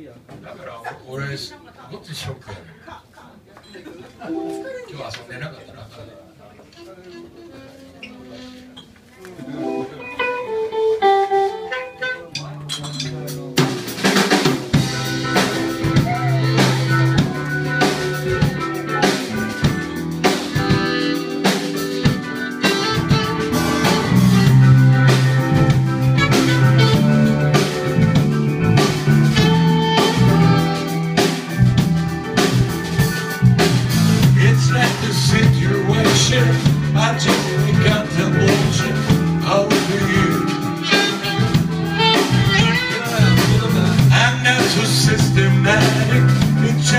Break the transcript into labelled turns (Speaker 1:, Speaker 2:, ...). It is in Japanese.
Speaker 1: だから俺ごっつショックやね今日遊んでなかったらあかんね to systematic, each